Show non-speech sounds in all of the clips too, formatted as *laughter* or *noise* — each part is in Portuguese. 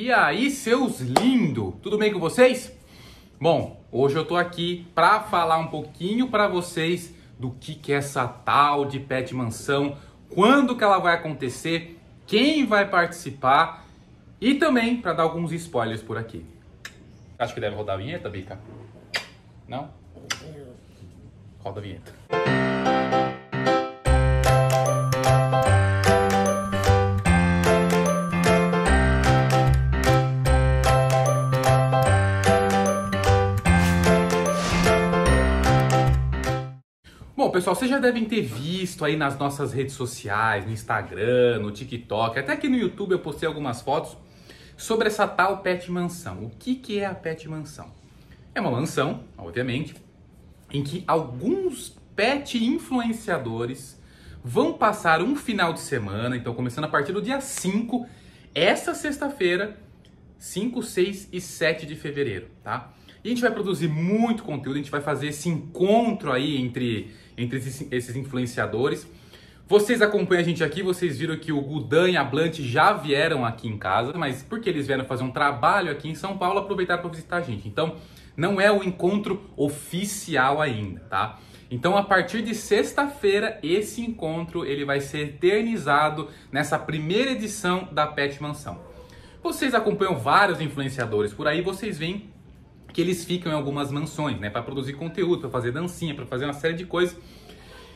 E aí, seus lindos, tudo bem com vocês? Bom, hoje eu tô aqui para falar um pouquinho para vocês do que, que é essa tal de pet mansão, quando que ela vai acontecer, quem vai participar e também para dar alguns spoilers por aqui. Acho que deve rodar a vinheta, Bica? Não? Roda a vinheta. Bom, pessoal, vocês já devem ter visto aí nas nossas redes sociais, no Instagram, no TikTok, até aqui no YouTube eu postei algumas fotos sobre essa tal pet mansão. O que, que é a pet mansão? É uma mansão, obviamente, em que alguns pet influenciadores vão passar um final de semana, então começando a partir do dia 5, essa sexta-feira, 5, 6 e 7 de fevereiro, tá? E a gente vai produzir muito conteúdo, a gente vai fazer esse encontro aí entre, entre esses, esses influenciadores. Vocês acompanham a gente aqui, vocês viram que o Gudan e a Blunt já vieram aqui em casa, mas porque eles vieram fazer um trabalho aqui em São Paulo, aproveitaram para visitar a gente. Então, não é o encontro oficial ainda, tá? Então, a partir de sexta-feira, esse encontro ele vai ser eternizado nessa primeira edição da Pet Mansão. Vocês acompanham vários influenciadores por aí, vocês veem que eles ficam em algumas mansões, né, para produzir conteúdo, para fazer dancinha, para fazer uma série de coisas.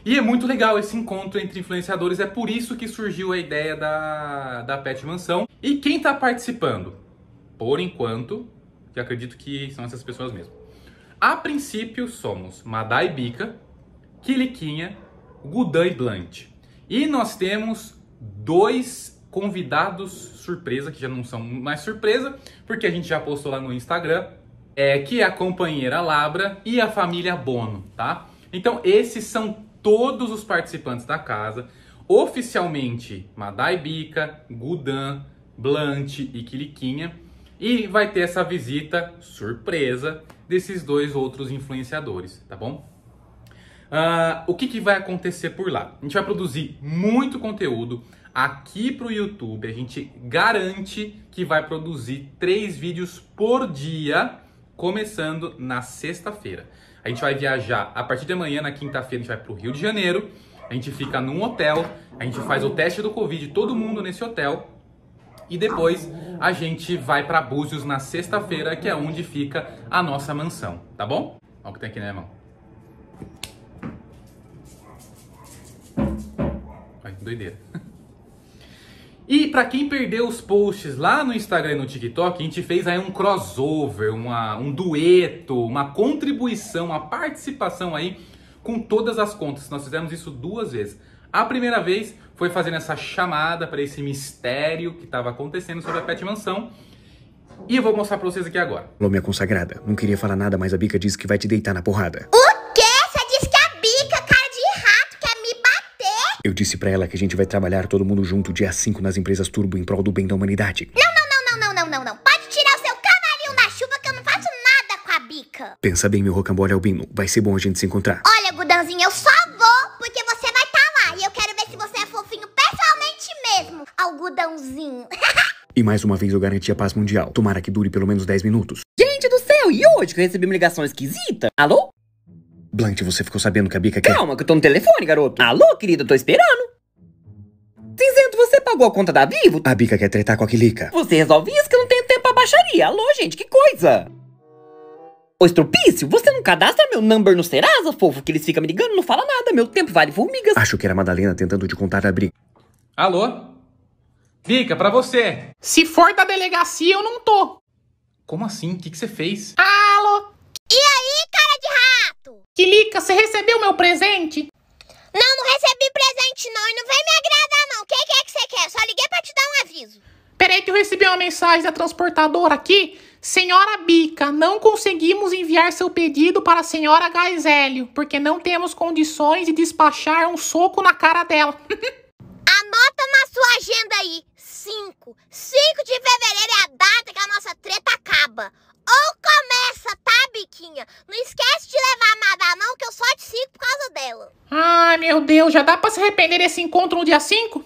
E é muito legal esse encontro entre influenciadores, é por isso que surgiu a ideia da, da Pet Mansão. E quem está participando? Por enquanto, que acredito que são essas pessoas mesmo. A princípio somos Madai Bica, Kiliquinha, Gudan e Blunt. E nós temos dois convidados surpresa, que já não são mais surpresa, porque a gente já postou lá no Instagram, é, que é a companheira Labra e a família Bono, tá? Então, esses são todos os participantes da casa. Oficialmente, Madai Bica, Gudan, Blunt e Quiliquinha. E vai ter essa visita surpresa desses dois outros influenciadores, tá bom? Uh, o que, que vai acontecer por lá? A gente vai produzir muito conteúdo aqui para o YouTube. A gente garante que vai produzir três vídeos por dia começando na sexta-feira. A gente vai viajar a partir de amanhã, na quinta-feira, a gente vai para o Rio de Janeiro. A gente fica num hotel, a gente faz o teste do Covid, todo mundo nesse hotel. E depois a gente vai para Búzios na sexta-feira, que é onde fica a nossa mansão, tá bom? Olha o que tem aqui na minha mão. Ai, doideira. *laughs* E para quem perdeu os posts lá no Instagram e no TikTok, a gente fez aí um crossover, uma, um dueto, uma contribuição, uma participação aí com todas as contas. Nós fizemos isso duas vezes. A primeira vez foi fazendo essa chamada para esse mistério que estava acontecendo sobre a Pet Mansão. E eu vou mostrar para vocês aqui agora. Alô, minha consagrada. Não queria falar nada, mas a Bica disse que vai te deitar na porrada. O quê? Você disse que a bica, cara de rato, quer me bater? Eu disse pra ela que a gente vai trabalhar todo mundo junto dia 5 nas empresas Turbo em prol do bem da humanidade. Não, não, não, não, não, não, não, não. Pode tirar o seu cavalinho da chuva que eu não faço nada com a bica. Pensa bem, meu rocambole albino. Vai ser bom a gente se encontrar. Olha, Gudanzinho, eu só vou porque você vai estar lá. E eu quero ver se você é fofinho pessoalmente mesmo, algodãozinho. *laughs* E mais uma vez eu garanti a paz mundial. Tomara que dure pelo menos 10 minutos. Gente do céu, e hoje que eu recebi uma ligação esquisita? Alô? Blunt, você ficou sabendo que a Bica quer... Calma, que eu tô no telefone, garoto. Alô, querido, eu tô esperando. Cinzento, você pagou a conta da Vivo? A Bica quer tretar com a Quilica. Você resolve isso que eu não tenho tempo pra baixaria. Alô, gente, que coisa. Ô, Estropício, você não cadastra meu number no Serasa, fofo? Que eles ficam me ligando, não fala nada. Meu tempo vale formigas. Acho que era a Madalena tentando te contar a briga. Alô? Bica, para você. Se for da delegacia, eu não tô. Como assim? O que, que você fez? Alô? E aí, cara de rato? Quilica, você recebeu meu presente? Não, não recebi presente não e não vem me agradar não. O que, que é que você quer? Só liguei pra te dar um aviso. Peraí que eu recebi uma mensagem da transportadora aqui. Senhora Bica, não conseguimos enviar seu pedido para a senhora Gaisélio, porque não temos condições de despachar um soco na cara dela. *laughs* Anota na sua agenda aí. 5. 5 de fevereiro é a data que a nossa treta acaba. Ou começa, tá, Biquinha? Não esquece de levar a Madá não, que eu só te sigo por causa dela. Ai, meu Deus, já dá pra se arrepender desse encontro no dia 5?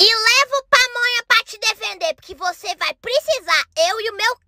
E leva o pamonha pra te defender, porque você vai precisar.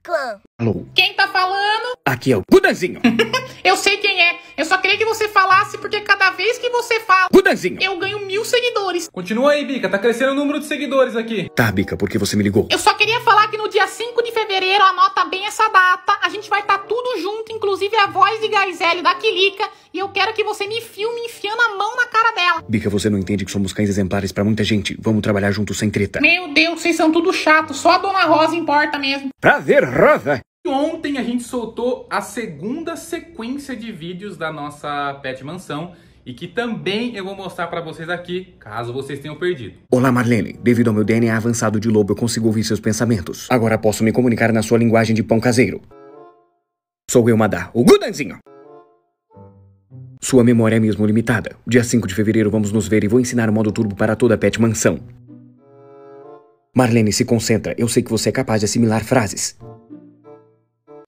Gudan. Alô, Quem tá falando? aqui é o Gudanzinho. *laughs* Eu sei quem é. Eu só queria que você falasse porque cada vez que você fala, Gudanzinho. eu ganho mil seguidores. Continua aí, Bica. Tá crescendo o número de seguidores aqui. Tá, Bica, por que você me ligou? Eu só queria falar que no dia 5 de fevereiro, anota bem essa data, a gente vai estar tudo junto, inclusive a voz de Gaizelli da Quilica, e eu quero que você me filme enfiando a mão na cara dela. Bica, você não entende que somos cães exemplares pra muita gente. Vamos trabalhar juntos sem treta. Meu Deus, vocês são tudo chato, só a Dona Rosa importa mesmo. Prazer, Rosa. Ontem a gente soltou a segunda sequência de vídeos da nossa Pet Mansão e que também eu vou mostrar pra vocês aqui, caso vocês tenham perdido. Olá, Marlene. Devido ao meu DNA avançado de lobo, eu consigo ouvir seus pensamentos. Agora posso me comunicar na sua linguagem de pão caseiro. Sou eu, Madá, o Gudanzinho. Sua memória é mesmo limitada. Dia 5 de fevereiro vamos nos ver e vou ensinar o modo turbo para toda a Pet Mansão. Marlene, se concentra. Eu sei que você é capaz de assimilar frases.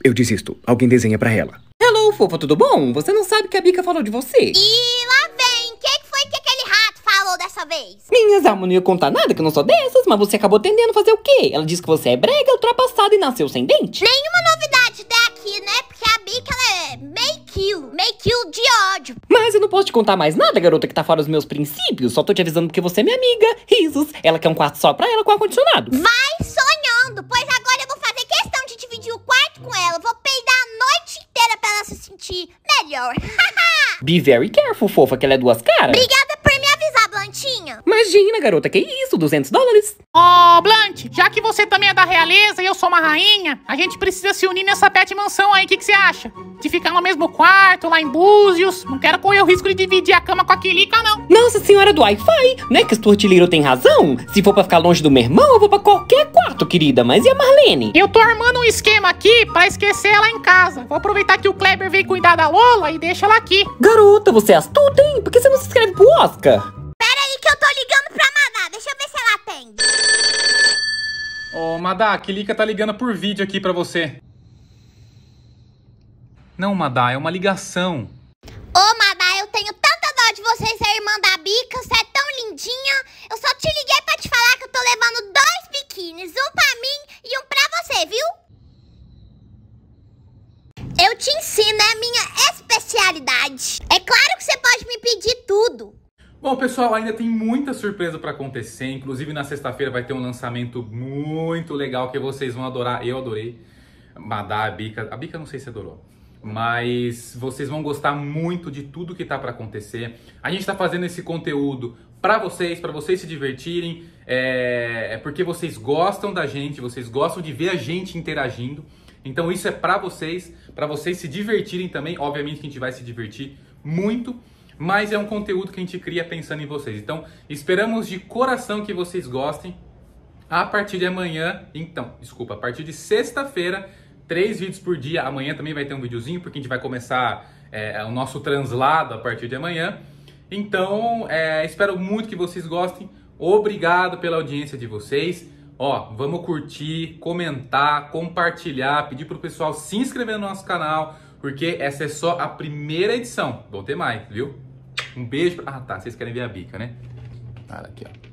Eu desisto. Alguém desenha pra ela. Hello, fofa, tudo bom? Você não sabe que a Bica falou de você? E lá vem. O que, que foi que aquele rato falou dessa vez? Minhas almas, não ia contar nada que eu não sou dessas, mas você acabou tendendo fazer o quê? Ela disse que você é brega, ultrapassada e nasceu sem dente? Nenhuma novidade até aqui, né? Porque a Bica, ela é meio quilo. Meio quilo de ódio. Mas eu não posso te contar mais nada, garota, que tá fora dos meus princípios. Só tô te avisando porque você é minha amiga. Risos. Ela quer um quarto só pra ela com ar-condicionado. Vai sonhando, pois agora eu vou fazer questão de dividir o quarto com ela. Vou peidar a noite inteira pra ela se sentir melhor. *laughs* Be very careful, fofa, que ela é duas caras. Obrigada por me avisar, Blantinha. Imagina, garota, que isso? 200 dólares? Ó, Blunt, já que você também é da realeza e eu sou uma rainha, a gente precisa se unir nessa pet mansão aí, o que, que você acha? De ficar no mesmo quarto, lá em Búzios? Não quero correr o risco de dividir a cama com a Quilica, não. Nossa senhora do Wi-Fi, né que Stuart Little tem razão? Se for pra ficar longe do meu irmão, eu vou pra qualquer quarto, querida. Mas e a Marlene? Eu tô armando um esquema aqui pra esquecer ela em casa. Vou aproveitar que o Kleber veio cuidar da Lola e deixa ela aqui. Garota, você é astuta, hein? Por que você não se inscreve pro Oscar? Pera aí que eu tô ligando pra Maná. Deixa eu ver se ela atende. Ô, Madá, a Kilica tá ligando por vídeo aqui pra você. Não, Madá, é uma ligação. Ô, Maná, eu tenho tanta dó de você ser irmã da Bica. Você é tão lindinha. Eu só te liguei pra te falar que eu tô levando dois biquínis. Um pra mim e um pra você, viu? Eu te ensino, é a minha especialidade. É claro que você pode me pedir tudo. Bom, pessoal, ainda tem muita surpresa pra acontecer. Inclusive, na sexta-feira vai ter um lançamento muito legal que vocês vão adorar. Eu adorei. Madá, a Bica. A Bica não sei se adorou. Mas vocês vão gostar muito de tudo que tá pra acontecer. A gente tá fazendo esse conteúdo pra vocês, pra vocês se divertirem. É, é porque vocês gostam da gente, vocês gostam de ver a gente interagindo. Então isso é pra vocês, pra vocês se divertirem também. Obviamente que a gente vai se divertir muito, mas é um conteúdo que a gente cria pensando em vocês. Então, esperamos de coração que vocês gostem. A partir de amanhã, então, desculpa, a partir de sexta-feira, três vídeos por dia. Amanhã também vai ter um videozinho, porque a gente vai começar é, o nosso translado a partir de amanhã. Então, é, espero muito que vocês gostem. Obrigado pela audiência de vocês. Ó, vamos curtir, comentar, compartilhar, pedir pro pessoal se inscrever no nosso canal, porque essa é só a primeira edição. Vão ter mais, viu? Um beijo. pra- Ah, tá. Vocês querem ver a bica, né? Olha aqui, ó.